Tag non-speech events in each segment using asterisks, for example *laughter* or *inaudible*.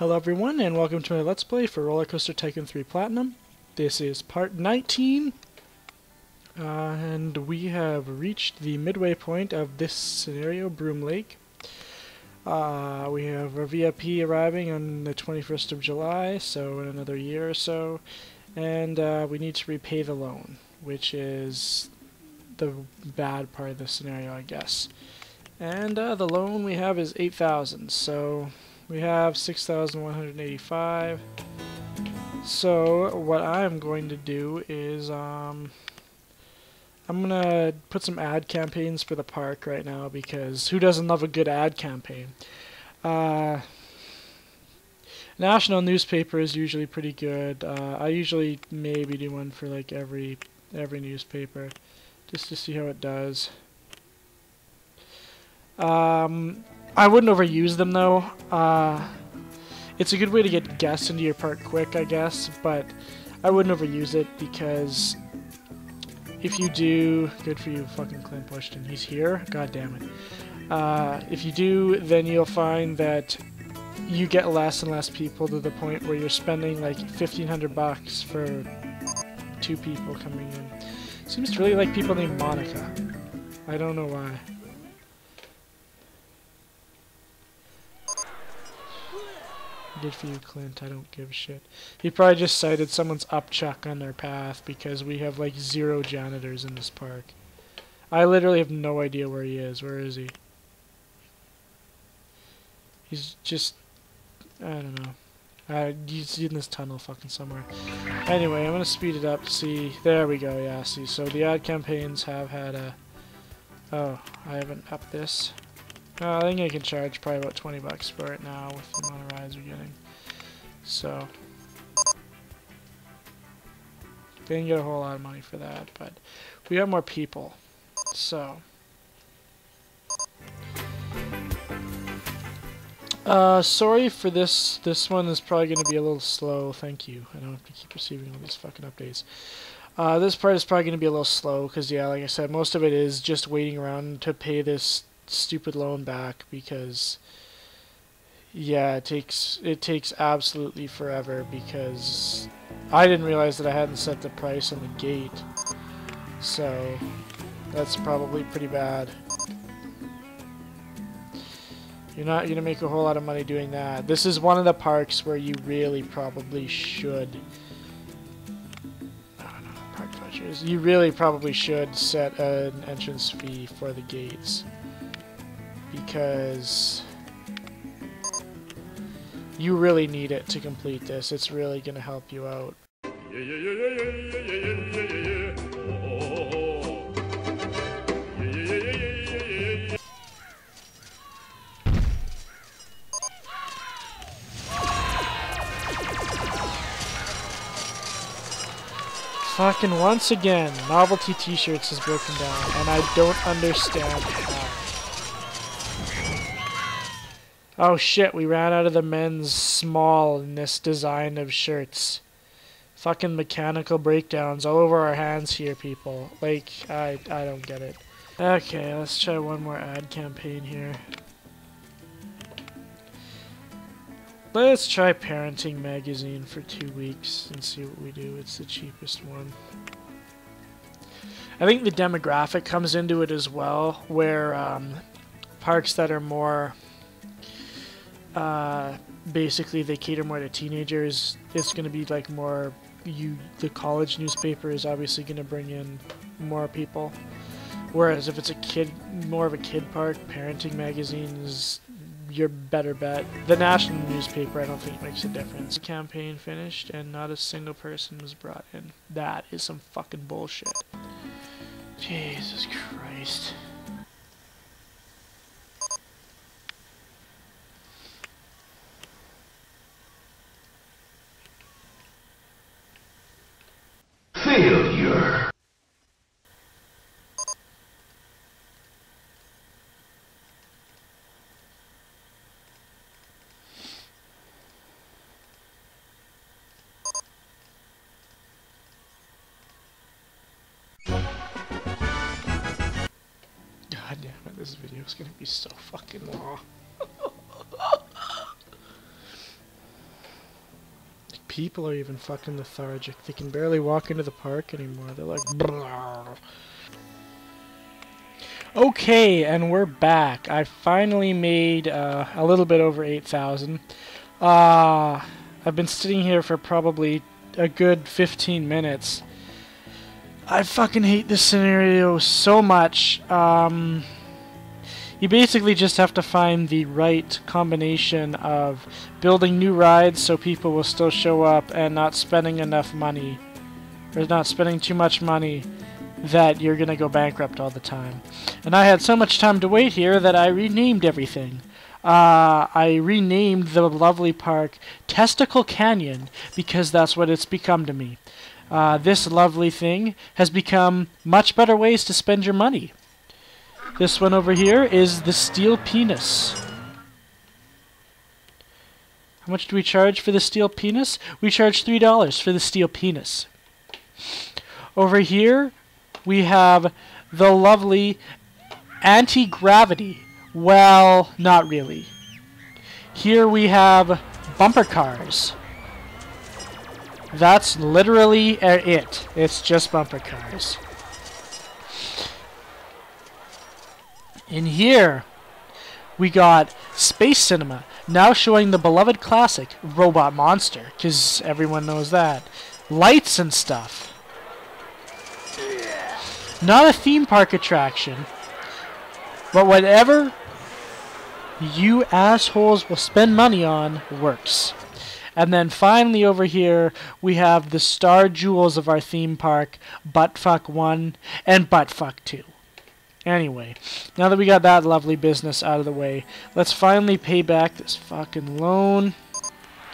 Hello everyone and welcome to my Let's Play for Roller Coaster Tycoon 3 Platinum. This is part 19 uh, and we have reached the midway point of this scenario, Broom Lake. Uh, we have our VIP arriving on the 21st of July, so in another year or so, and uh, we need to repay the loan, which is the bad part of the scenario, I guess. And uh, the loan we have is 8,000, so we have 6,185. So what I'm going to do is um, I'm gonna put some ad campaigns for the park right now because who doesn't love a good ad campaign? Uh, national newspaper is usually pretty good. Uh, I usually maybe do one for like every every newspaper just to see how it does. Um, I wouldn't overuse them though. Uh, it's a good way to get guests into your park quick, I guess, but I wouldn't overuse it because if you do, good for you, fucking Clint Bushton. He's here. God damn it. Uh, if you do, then you'll find that you get less and less people to the point where you're spending like 1500 bucks for two people coming in. Seems to really like people named Monica. I don't know why. Good for you, Clint. I don't give a shit. He probably just sighted someone's upchuck on their path because we have like zero janitors in this park. I literally have no idea where he is. Where is he? He's just... I don't know. Uh, he's in this tunnel fucking somewhere. Anyway, I'm gonna speed it up to see... There we go, yeah, see. So the ad campaigns have had a... Oh, I haven't upped this. Uh, I think I can charge probably about 20 bucks for it now with the amount of rides we're getting. So, didn't get a whole lot of money for that, but we have more people. So, uh, sorry for this. This one is probably going to be a little slow. Thank you. I don't have to keep receiving all these fucking updates. Uh, this part is probably going to be a little slow because, yeah, like I said, most of it is just waiting around to pay this stupid loan back because yeah it takes it takes absolutely forever because I didn't realize that I hadn't set the price on the gate. So that's probably pretty bad. You're not gonna make a whole lot of money doing that. This is one of the parks where you really probably should you really probably should set an entrance fee for the gates because you really need it to complete this. It's really going to help you out. Fucking once again, novelty t-shirts is broken down, and I don't understand how. Oh shit, we ran out of the men's small in this design of shirts. Fucking mechanical breakdowns all over our hands here, people. Like, I, I don't get it. Okay, let's try one more ad campaign here. Let's try Parenting Magazine for two weeks and see what we do. It's the cheapest one. I think the demographic comes into it as well, where um, parks that are more uh, basically they cater more to teenagers. It's going to be like more you. The college newspaper is obviously going to bring in more people. Whereas if it's a kid, more of a kid park, parenting magazines, your better bet. The national newspaper, I don't think makes a difference. Campaign finished and not a single person was brought in. That is some fucking bullshit. Jesus Christ. This video is gonna be so fucking long. people are even fucking lethargic. They can barely walk into the park anymore. They're like. "Brrr." Okay, and we're back. I finally made uh, a little bit over 8,000. Uh, I've been sitting here for probably a good 15 minutes. I fucking hate this scenario so much. Um, you basically just have to find the right combination of building new rides so people will still show up and not spending enough money, or not spending too much money that you're gonna go bankrupt all the time. And I had so much time to wait here that I renamed everything. Uh, I renamed the lovely park Testicle Canyon because that's what it's become to me. Uh, this lovely thing has become much better ways to spend your money. This one over here is the Steel Penis. How much do we charge for the Steel Penis? We charge $3 for the Steel Penis. Over here, we have the lovely Anti-Gravity. Well, not really. Here we have bumper cars. That's literally it. It's just bumper cars. In here, we got Space Cinema, now showing the beloved classic Robot Monster, because everyone knows that. Lights and stuff. Not a theme park attraction, but whatever you assholes will spend money on works. And then finally over here, we have the star jewels of our theme park, Buttfuck 1 and Buttfuck 2. Anyway, now that we got that lovely business out of the way, let's finally pay back this fucking loan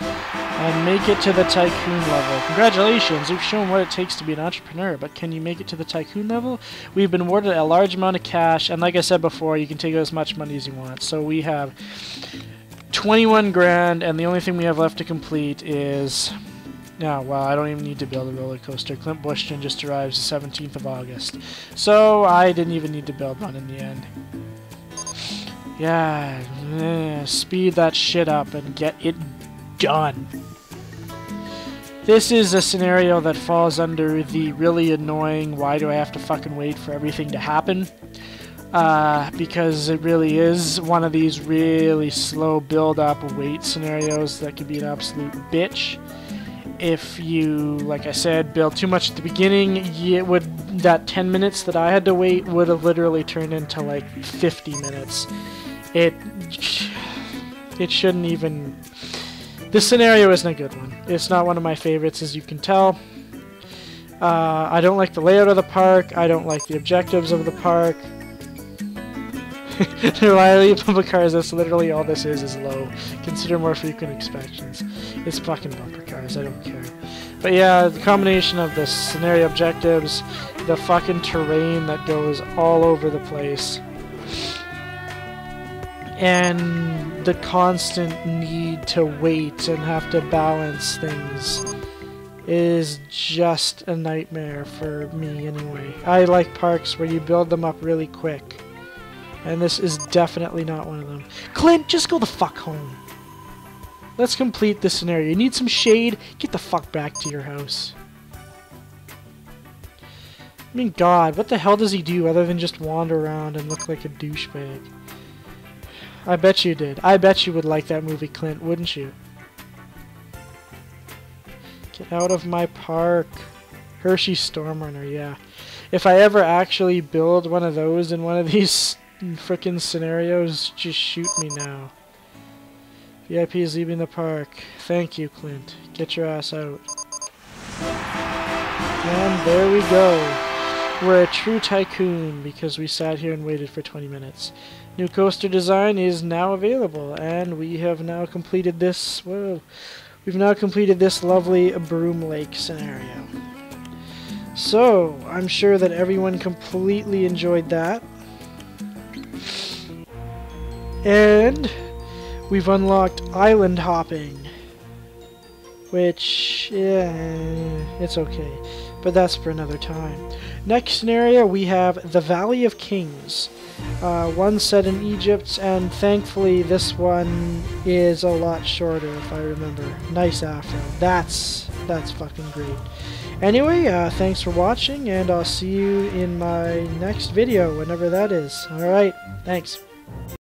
and make it to the tycoon level. Congratulations, you've shown what it takes to be an entrepreneur, but can you make it to the tycoon level? We've been awarded a large amount of cash, and like I said before, you can take as much money as you want. So we have 21 grand, and the only thing we have left to complete is... Yeah, well, I don't even need to build a roller coaster. Clint Bushton just arrives the 17th of August. So I didn't even need to build one in the end. Yeah, eh, speed that shit up and get it done. This is a scenario that falls under the really annoying why do I have to fucking wait for everything to happen uh, because it really is one of these really slow build up wait scenarios that can be an absolute bitch if you like I said build too much at the beginning it would that 10 minutes that I had to wait would have literally turned into like 50 minutes it it shouldn't even this scenario isn't a good one. It's not one of my favorites, as you can tell. Uh, I don't like the layout of the park. I don't like the objectives of the park. Of bumper cars, that's literally all this is, is low. Consider more frequent inspections. It's fucking bumper cars, I don't care. But yeah, the combination of the scenario objectives, the fucking terrain that goes all over the place, and the constant need to wait and have to balance things is just a nightmare for me anyway. I like parks where you build them up really quick. And this is definitely not one of them. Clint, just go the fuck home. Let's complete this scenario. You need some shade? Get the fuck back to your house. I mean, God, what the hell does he do other than just wander around and look like a douchebag? I bet you did. I bet you would like that movie, Clint, wouldn't you? Get out of my park. Hershey Stormrunner, yeah. If I ever actually build one of those in one of these *laughs* frickin' scenarios, just shoot me now. VIP is leaving the park. Thank you, Clint. Get your ass out. And there we go. We're a true tycoon because we sat here and waited for 20 minutes. New coaster design is now available, and we have now completed this. Whoa, we've now completed this lovely Broom Lake scenario. So, I'm sure that everyone completely enjoyed that. And we've unlocked island hopping. which, yeah, it's okay. But that's for another time. Next scenario, we have the Valley of Kings. Uh, one set in Egypt, and thankfully this one is a lot shorter, if I remember. Nice afro. That's, that's fucking great. Anyway, uh, thanks for watching, and I'll see you in my next video, whenever that is. Alright, thanks.